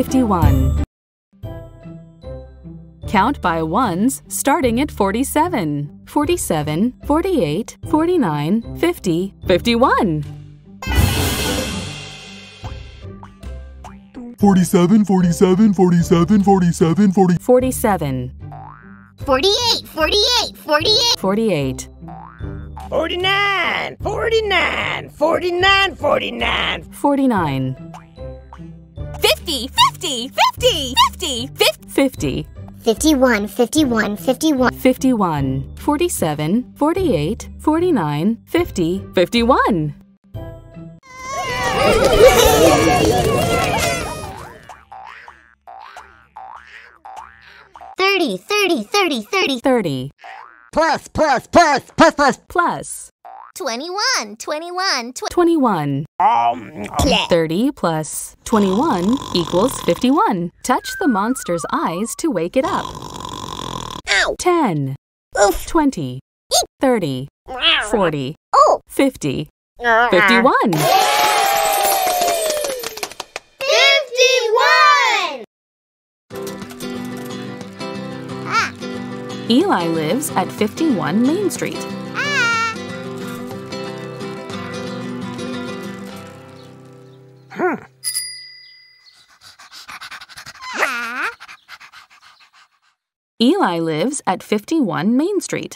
51. Count by ones starting at 47. 47, 48, 49, 50, 51. 47, 47, 47, 47, 40. 47, 48, 48, 48. 48, 49, 49, 49, 49. 49, 50, 50, 50, 50, 50. 50, 51, 51, 51. 51, 47, 48, 49, 50, 51. Thirty, thirty, thirty, thirty. 30 Plus, plus, plus, plus, plus. plus Twenty-one, twenty-one, tw- 21. Um, 30 plus 21 equals 51. Touch the monster's eyes to wake it up. Ow. 10, Oof. 20, 30, 40, Oh. 50, 51. Fifty-one. Ah, Eli lives at 51 Main Street. Eli lives at 51 Main Street.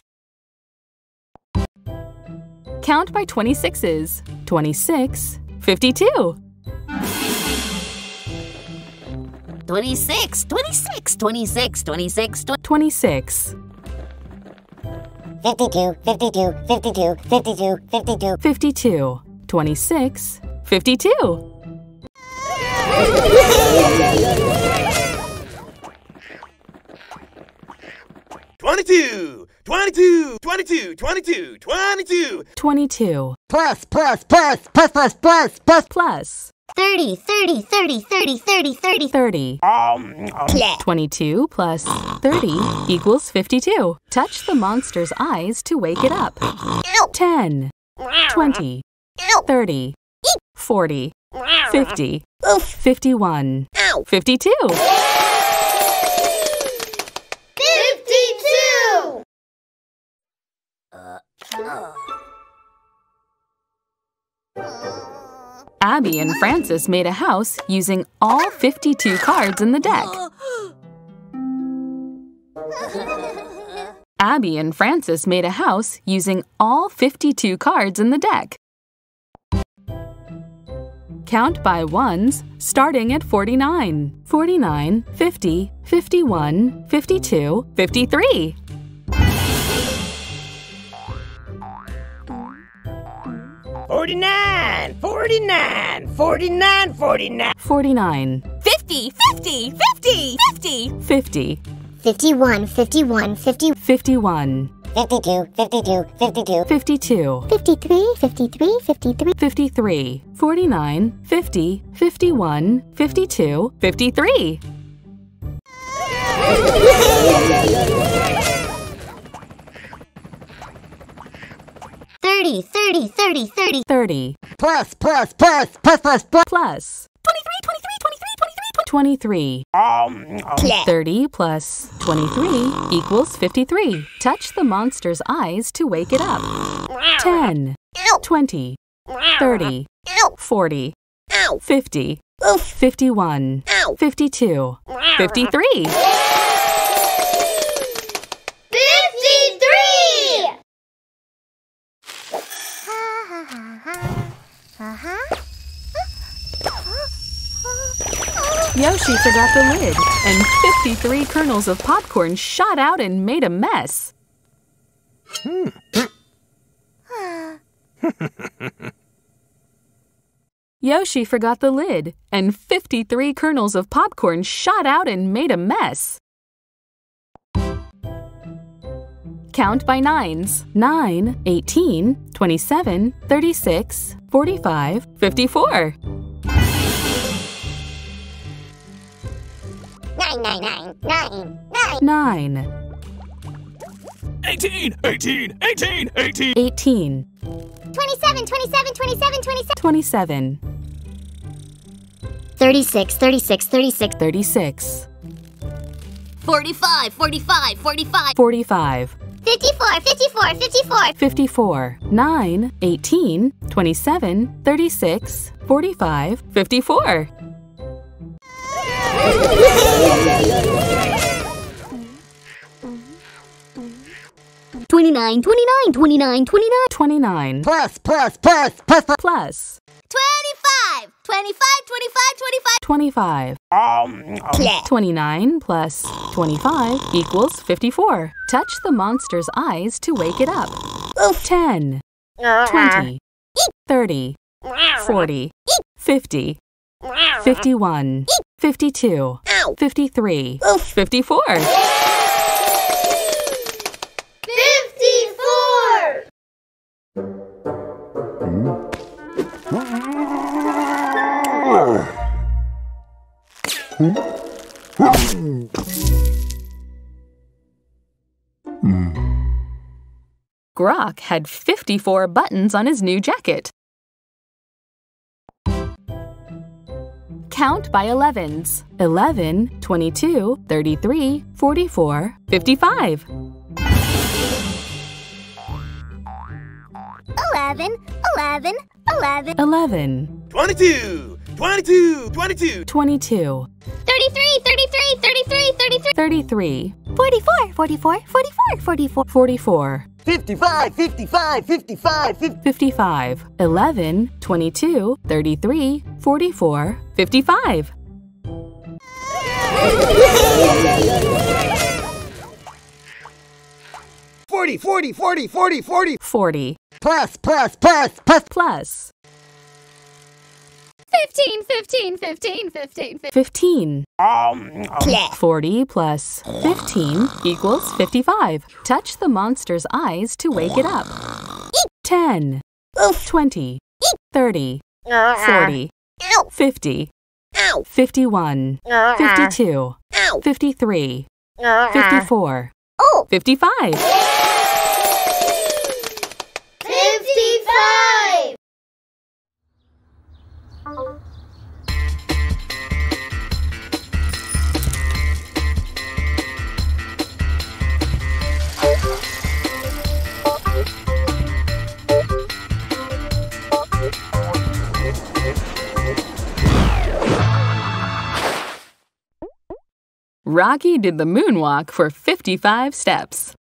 Count by 26s. 26, 52, 26, 26, 26, 26, 26, 52, 52, 52, 52, 52. 52, 26, 52. Twenty-two, twenty-two, twenty-two, twenty-two, twenty-two. 22 plus, plus, plus, plus, plus, plus, plus. plus 30, 30, 30, 30, 30, 30. 30. Um, 22 plus 30 equals 52. Touch the monster's eyes to wake it up. 10, 20, 30, 40, 50, 51, 52. 52! Abby and Francis made a house using all 52 cards in the deck. Abby and Francis made a house using all 52 cards in the deck. Count by ones starting at 49. 49, 50, 51, 52, 53. Forty-nine, forty-nine, forty-nine, forty-nine. 49, 50, 50, 50, 50. 50, 51, 51, 50, 51, 52, 52, 52. 52, 53, 53, 53. 53, 49, 50, 51, 52, 53. Thirty, thirty, thirty, thirty. 30 Plus, plus, plus, plus, plus, plus. plus. 23, 23, 23, 23, 23. 23. Um, 30 plus 23 equals 53. Touch the monster's eyes to wake it up. 10, 20, 30, 40, 50, 51, 52, 53. Yoshi forgot the lid, and 53 kernels of popcorn shot out and made a mess. Hmm. Yoshi forgot the lid, and 53 kernels of popcorn shot out and made a mess. Count by nines 9, 18, 27, 36, 45, 54. Nine, nine, nine, nine, nine. 9, 18, 18, 18, 18. 18, 27, 27, 27, 27. 27, 36, 36, 36. 36. 45, 45, 45. 45. 54, 54, 54. 54, 9, 18, 27, 36, 45, 54. Twenty-nine, twenty-nine, twenty-nine, twenty-nine. 29 Plus, plus, plus, plus, plus. plus. Twenty-five, twenty-five, twenty-five, twenty-five. 25. Um, 29 plus 25 equals 54. Touch the monster's eyes to wake it up. 10, 20, 30, 40, 50, 51, 52, 53, 54. Fifty-four. Grok had 54 buttons on his new jacket. Count by 11s 11, 22, 33, 44, 55. Eleven, eleven, 11 eleven. 11, 22, 22, 22, 22, Thirty-three, thirty-three, thirty-three, thirty-three. 33, Forty-four, forty-four, forty-four, forty-four. 44, 55, 55, 55, 50. 55, 11, 22, 33, 44, 55. Forty, forty, forty, forty, forty. 40 Plus, plus, plus, plus. plus Fifteen, fifteen, 15, 15, 15. fifteen, fifteen, fifteen. 15. Um, 40 plus 15 equals 55. Touch the monster's eyes to wake it up. 10, 20, 30, 40, 50, 51, 52, 53, 54, Oh, 55. Rocky did the moonwalk for 55 steps.